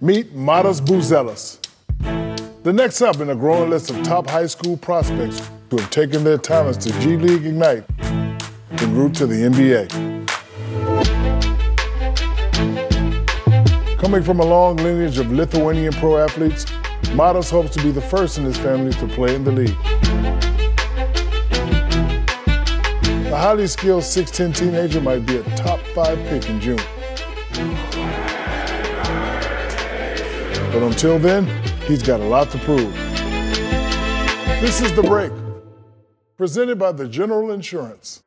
Meet Matas Buzelis. The next up in a growing list of top high school prospects who have taken their talents to G League Ignite en route to the NBA. Coming from a long lineage of Lithuanian pro athletes, Matas hopes to be the first in his family to play in the league. Highly skilled 6'10 teenager might be a top five pick in June. But until then, he's got a lot to prove. This is The Break, presented by the General Insurance.